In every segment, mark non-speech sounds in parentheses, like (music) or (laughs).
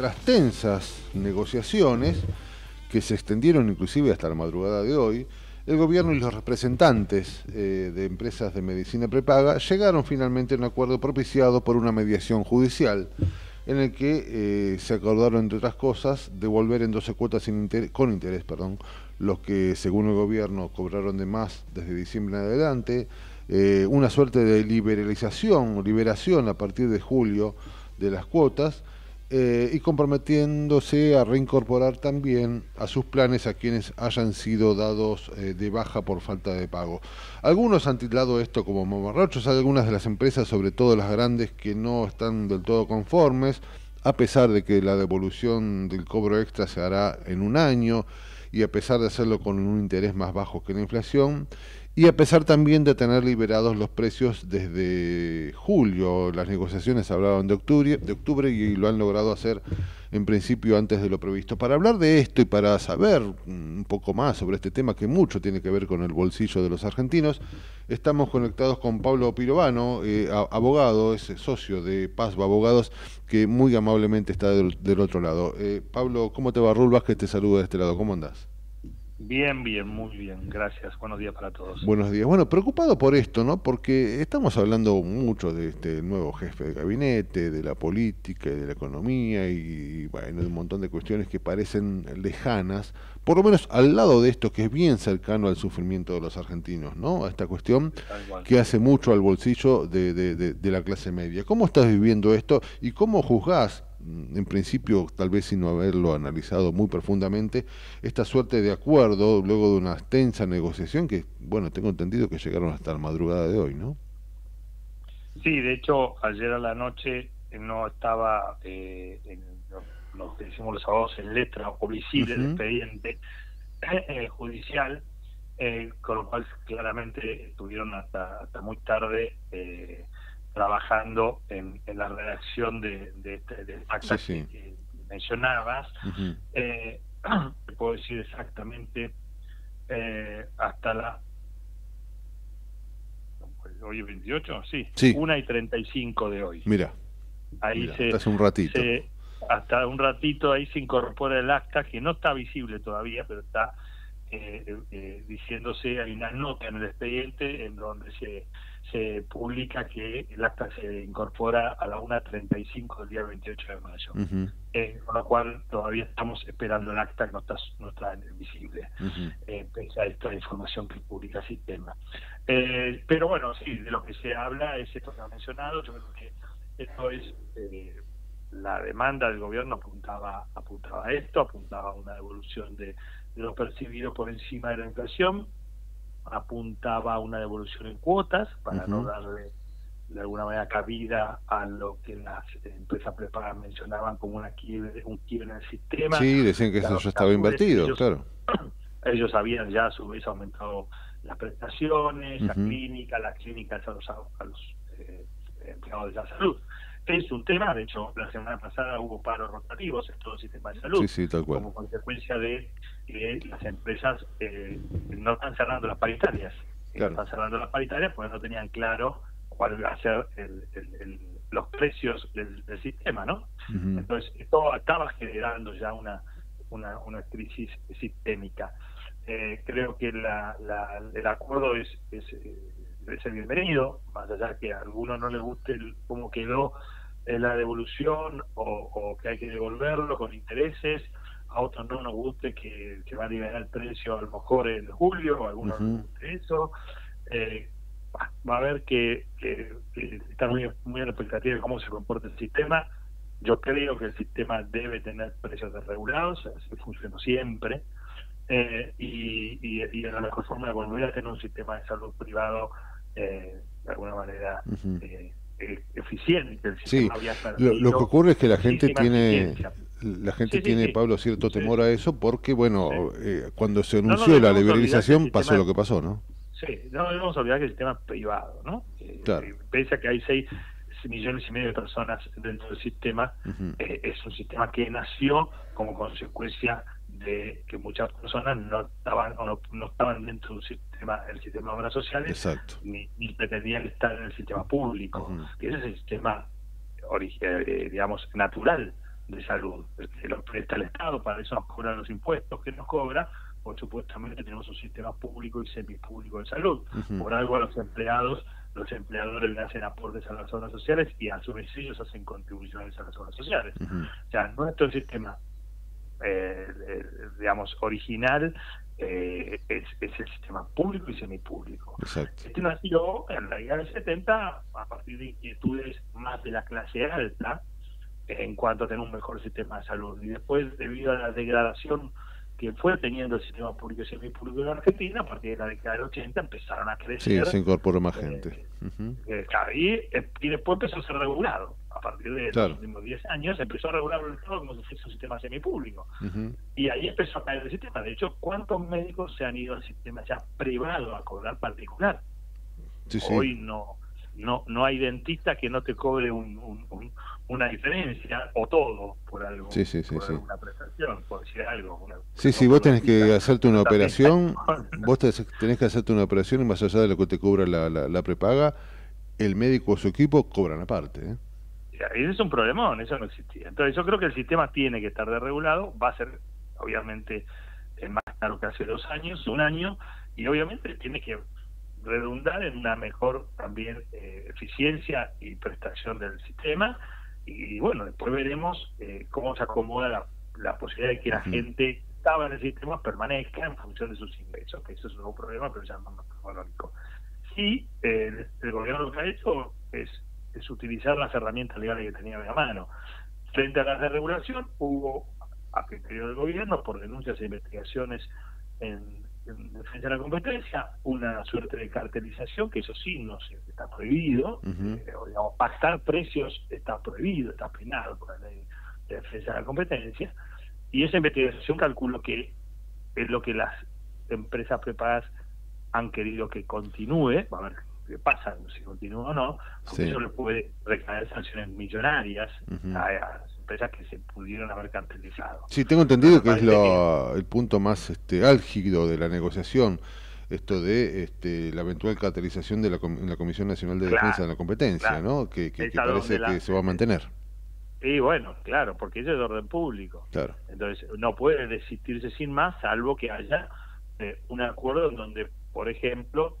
tras tensas negociaciones, que se extendieron inclusive hasta la madrugada de hoy, el gobierno y los representantes eh, de empresas de medicina prepaga llegaron finalmente a un acuerdo propiciado por una mediación judicial en el que eh, se acordaron, entre otras cosas, devolver en 12 cuotas con interés los que, según el gobierno, cobraron de más desde diciembre en adelante, eh, una suerte de liberalización, liberación a partir de julio de las cuotas, eh, y comprometiéndose a reincorporar también a sus planes a quienes hayan sido dados eh, de baja por falta de pago. Algunos han titulado esto como mamarrachos, algunas de las empresas, sobre todo las grandes, que no están del todo conformes, a pesar de que la devolución del cobro extra se hará en un año y a pesar de hacerlo con un interés más bajo que la inflación, y a pesar también de tener liberados los precios desde julio, las negociaciones hablaban de octubre, de octubre y lo han logrado hacer en principio antes de lo previsto. Para hablar de esto y para saber un poco más sobre este tema que mucho tiene que ver con el bolsillo de los argentinos, estamos conectados con Pablo Pirovano, eh, abogado, es socio de Pazba Abogados, que muy amablemente está del, otro lado. Eh, Pablo, ¿cómo te va? Rul que te saluda de este lado, ¿cómo andás? Bien, bien, muy bien, gracias. Buenos días para todos. Buenos días. Bueno, preocupado por esto, ¿no? Porque estamos hablando mucho de este nuevo jefe de gabinete, de la política y de la economía y, bueno, de un montón de cuestiones que parecen lejanas, por lo menos al lado de esto que es bien cercano al sufrimiento de los argentinos, ¿no? A esta cuestión que hace mucho al bolsillo de, de, de la clase media. ¿Cómo estás viviendo esto y cómo juzgás en principio, tal vez sin haberlo analizado muy profundamente, esta suerte de acuerdo luego de una extensa negociación que, bueno, tengo entendido que llegaron hasta la madrugada de hoy, ¿no? Sí, de hecho, ayer a la noche no estaba eh, en lo, que decimos los abogados en letra o visible el expediente eh, judicial, eh, con lo cual claramente estuvieron hasta, hasta muy tarde eh, trabajando en, la redacción de, de, de que, mencionabas. Eh, (clears throat) puedo decir exactamente eh, hasta la hoy es 28, sí, sí. 1 y 35 de hoy. Mira, ahí se, hace un ratito. hasta un ratito ahí se incorpora el acta que no está visible todavía, pero está eh, eh, diciéndose, hay una nota en el expediente en donde se se publica que el acta se incorpora a la 1.35 del día 28 de mayo, eh, con lo cual todavía estamos esperando el acta que no está, no está visible, eh, pese a esta información que publica el sistema. Eh, pero bueno, sí, de lo que se habla es esto que ha mencionado, yo creo que esto es... Eh, la demanda del gobierno apuntaba apuntaba a esto, apuntaba a una devolución de, de lo percibido por encima de la inflación, apuntaba a una devolución en cuotas para no darle de alguna manera cabida a lo que las empresas prepagas mencionaban como una quiebre, un quiebre en el sistema. Sí, decían que eso ya estaba invertido, claro. (clears throat) Ellos habían ya a su vez aumentado las prestaciones, la clínica, las clínicas a los, a los eh, empleados de la salud es un tema, de hecho la semana pasada hubo paros rotativos en todo el sistema de salud, como consecuencia de que las empresas eh, no están cerrando las paritarias, están cerrando las paritarias porque no tenían claro cuál iba a ser los precios del, sistema, ¿no? Entonces esto estaba generando ya una, una, una crisis sistémica. Eh, creo que la, el acuerdo es, es eh, debe bienvenido, más allá que a algunos no les guste cómo quedó la devolución o, que hay que devolverlo con intereses, a otros no nos guste que, que va a liberar el precio a lo mejor en julio, o a algunos no guste eso. Eh, va, a haber que, que, estar muy, muy en la expectativa de cómo se comporta el sistema. Yo creo que el sistema debe tener precios desregulados, así funciona siempre. Eh, y, y, y, la mejor forma de volver a tener un sistema de salud privado eh, de alguna manera eh, eh, eficiente. sí, lo, que ocurre es que la gente tiene, la gente tiene, Pablo, cierto temor a eso porque, bueno, cuando se anunció la liberalización pasó lo que pasó, ¿no? Sí, no debemos olvidar que el sistema es privado, ¿no? Claro. pese a que hay 6 millones y medio de personas dentro del sistema, es un sistema que nació como consecuencia de que muchas personas no estaban o no, estaban dentro del sistema el sistema de obras sociales ni, pretendían estar en el sistema público que ese es el sistema eh, digamos natural de salud. Se lo presta el Estado, para eso nos cobra los impuestos que nos cobra, pues supuestamente tenemos un sistema público y semipúblico de salud. Por algo a los empleados, los empleadores le hacen aportes a las obras sociales y a su vez ellos hacen contribuciones a las obras sociales. O sea, nuestro sistema, eh, eh, digamos, original eh, es, el sistema público y semipúblico. Este nació en la década del 70 a partir de inquietudes más de la clase alta en cuanto a tener un mejor sistema de salud. Y después, debido a la degradación que fue teniendo el sistema público y semipúblico en Argentina, a partir de la década del 80 empezaron a crecer. Sí, se incorporó más gente. Eh, eh, y, después empezó a ser regulado. A partir de los últimos 10 años empezó a regular el Estado como si fuese un sistema semipúblico. Y ahí empezó a caer el sistema. De hecho, ¿cuántos médicos se han ido al sistema ya privado a cobrar particular? Hoy no no no hay dentista que no te cobre un, una diferencia o todo por algo sí, sí, sí, por alguna prestación por decir algo sí sí vos tenés que hacerte una operación vos tenés que hacerte una operación y más allá de lo que te cobra la, la, prepaga el médico o su equipo cobran aparte ¿eh? ese es un problemón eso no existía. Entonces yo creo que el sistema tiene que estar desregulado va a ser obviamente más caro que hace dos años un año y obviamente tiene que redundar en una mejor también eh, eficiencia y prestación del sistema. Y bueno después veremos eh, cómo se acomoda la, posibilidad de que la gente que estaba en el sistema permanezca en función de sus ingresos que eso es un nuevo problema pero ya es más económico sí el, gobierno lo que ha hecho es, es utilizar las herramientas legales que tenía de mano. Frente a la desregulación hubo a criterio del gobierno por denuncias e investigaciones en en defensa de la competencia, una suerte de cartelización, que eso sí no se, está prohibido, eh, digamos, pactar precios está prohibido, está penado por la ley de defensa de la competencia, y esa investigación calculo que es lo que las empresas preparadas han querido que continúe, va a ver qué pasa, si continúa o no, porque eso le puede recaer sanciones millonarias a, que se pudieron haber cartelizado. Sí, tengo entendido que es el punto más este, álgido de la negociación, esto de este, la eventual cartelización de la, la Comisión Nacional de Defensa de la Competencia, ¿no? que, parece que se va a mantener. Y bueno, claro, porque eso es de orden público. Claro. Entonces, no puede desistirse sin más, salvo que haya eh, un acuerdo en donde, por ejemplo,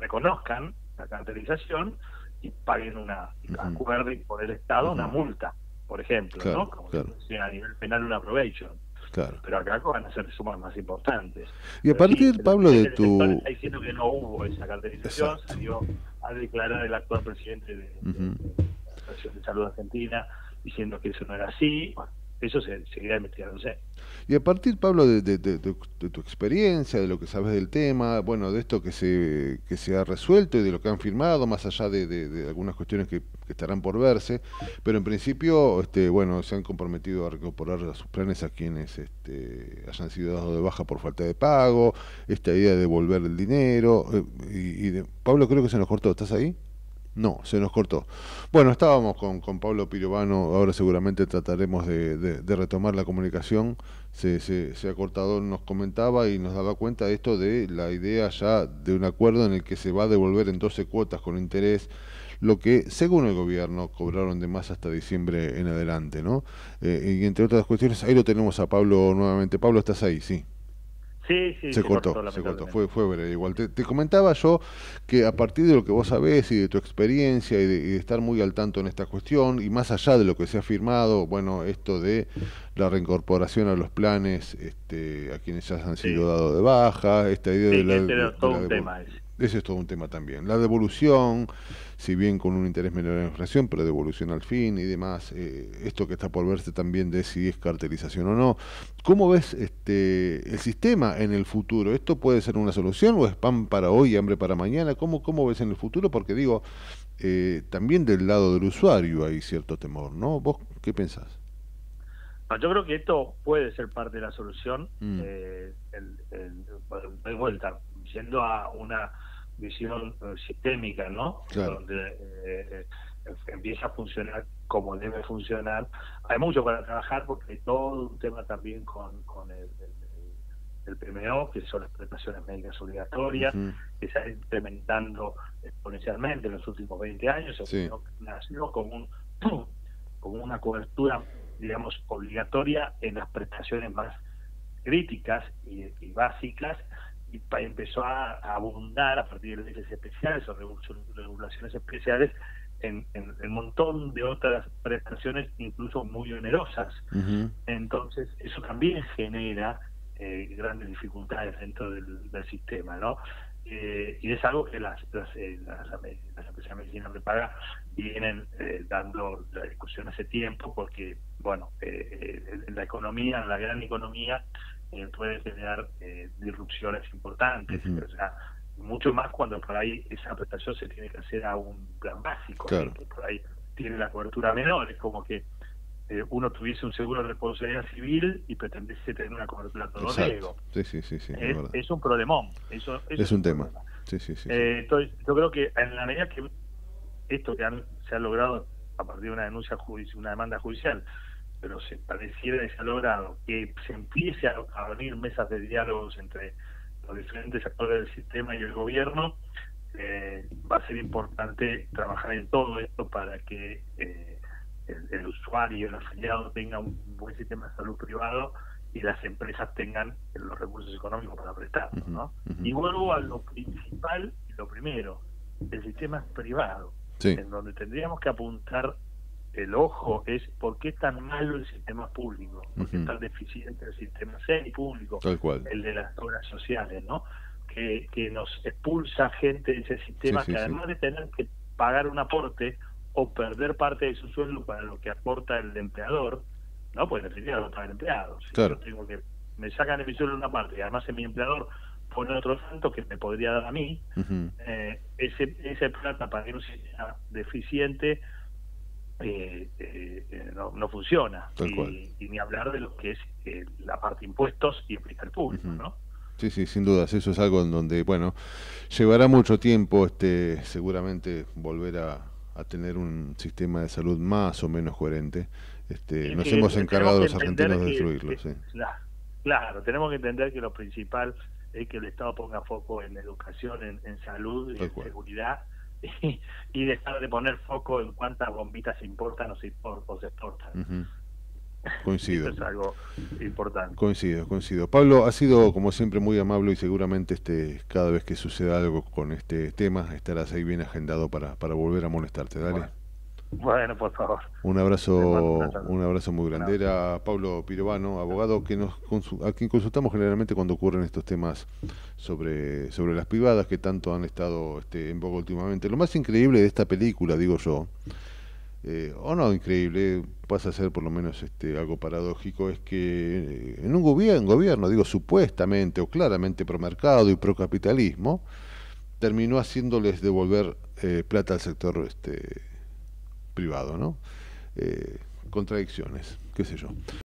reconozcan la cartelización y paguen una, acuerdo por el Estado una multa por ejemplo, ¿no? Como si a nivel penal un aprovechon. Claro. Pero acá van a ser sumas más importantes. Y a partir, Pablo, de tu... Está diciendo que no hubo esa caracterización, salió a declarar el actual presidente de, la Asociación de Salud Argentina diciendo que eso no era así. Eso se seguirá investigándose. Y a partir, Pablo, de, tu experiencia, de lo que sabes del tema, bueno, de esto que se, que se ha resuelto y de lo que han firmado, más allá de, algunas cuestiones que, estarán por verse, pero en principio, este, bueno, se han comprometido a recuperar sus planes a quienes este, hayan sido dados de baja por falta de pago, esta idea de devolver el dinero. Eh, y, y Pablo, creo que se nos cortó, ¿estás ahí? No, se nos cortó. Bueno, estábamos con, con Pablo Pirovano, ahora seguramente trataremos de, retomar la comunicación. Se, se, ha cortado, nos comentaba y nos daba cuenta de esto de la idea ya de un acuerdo en el que se va a devolver en 12 cuotas con interés lo que, según el gobierno, cobraron de más hasta diciembre en adelante, ¿no? Eh, y entre otras cuestiones, ahí lo tenemos a Pablo nuevamente. Pablo, ¿estás ahí? Sí. Sí, sí, se, cortó, se cortó, fue, fue breve. Igual te, comentaba yo que a partir de lo que vos sabés y de tu experiencia y de, estar muy al tanto en esta cuestión, y más allá de lo que se ha firmado, bueno, esto de la reincorporación a los planes este, a quienes ya han sido dados de baja, esta idea de la. todo un tema ese es todo un tema también. La devolución, si bien con un interés menor en la inflación, pero devolución al fin y demás. Eh, esto que está por verse también de si es cartelización o no. ¿Cómo ves este el sistema en el futuro? ¿Esto puede ser una solución o es pan para hoy y hambre para mañana? ¿Cómo, cómo ves en el futuro? Porque digo, eh, también del lado del usuario hay cierto temor, ¿no? ¿Vos qué pensás? yo creo que esto puede ser parte de la solución. Mm. Eh, de vuelta, yendo a una visión eh, sistémica, ¿no? Donde eh, eh, empieza a funcionar como debe funcionar. Hay mucho para trabajar porque hay todo un tema también con, con el, el, PMO, que son las prestaciones médicas obligatorias, que se ha incrementando exponencialmente en los últimos 20 años. Sí. Nació como, un, (clears throat) como una cobertura digamos, obligatoria en las prestaciones más críticas y, básicas y empezó a, abundar a partir de leyes especiales o regulaciones especiales en, un montón de otras prestaciones, incluso muy onerosas. Entonces, eso también genera eh, grandes dificultades dentro del, del sistema, ¿no? Eh, y es algo que las, las, eh, las, empresas de medicina prepaga vienen eh, dando la discusión hace tiempo porque, bueno, en la economía, la gran economía, puede generar disrupciones importantes. O sea, mucho más cuando por ahí esa prestación se tiene que hacer a un plan básico, que por ahí tiene la cobertura menor. Es como que eh, uno tuviese un seguro de responsabilidad civil y pretendiese tener una cobertura todo negro. Sí, sí, sí, es, un problemón. Eso, es, un tema. Sí, sí, sí, eh, entonces, yo creo que en la medida que esto que se ha logrado a partir de una denuncia judicial, una demanda judicial, pero se pareciera que se ha logrado que se empiece a, abrir mesas de diálogos entre los diferentes actores del sistema y el gobierno, eh, va a ser importante trabajar en todo esto para que eh, el, usuario, el afiliado tenga un buen sistema de salud privado y las empresas tengan los recursos económicos para prestar, ¿no? Y vuelvo a lo principal y lo primero, el sistema privado, en donde tendríamos que apuntar el ojo es por qué es tan malo el sistema público, por qué es tan deficiente el sistema semi-público, el de las obras sociales, ¿no? Que, que nos expulsa gente de ese sistema que además de tener que pagar un aporte, o perder parte de su sueldo para lo que aporta el empleador, no, pues necesita para el empleado. Si claro. tengo que, me sacan de mi sueldo una parte y además en mi empleador pone otro tanto que me podría dar a mí, eh, ese, ese plata para que no sea deficiente eh, eh, no, no, funciona. Y, ni hablar de lo que es la parte impuestos y aplicar el público, ¿no? Sí, sí, sin dudas. Eso es algo en donde, bueno, llevará mucho tiempo este seguramente volver a, a tener un sistema de salud más o menos coherente. Este, nos hemos encargado los argentinos de destruirlo. Claro, tenemos que entender que lo principal es que el Estado ponga foco en educación, en, salud, en seguridad (laughs) y, dejar de poner foco en cuántas bombitas se importan o se, exportan. (laughs) Coincido. Eso es algo importante. Coincido, coincido. Pablo, ha sido como siempre muy amable y seguramente este cada vez que suceda algo con este tema estarás ahí bien agendado para, para volver a molestarte. Dale. Bueno. Por favor. Un abrazo, un abrazo muy grande. Era Pablo Pirovano, abogado que nos a quien consultamos generalmente cuando ocurren estos temas sobre, sobre las privadas que tanto han estado este, en boca últimamente. Lo más increíble de esta película, digo yo, eh, o no increíble, pasa a ser por lo menos este, algo paradójico, es que eh, en un gobierno, gobierno, digo supuestamente o claramente pro mercado y pro capitalismo, terminó haciéndoles devolver eh, plata al sector este, privado, ¿no? contradicciones, qué sé yo.